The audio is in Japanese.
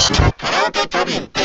し、カラオケす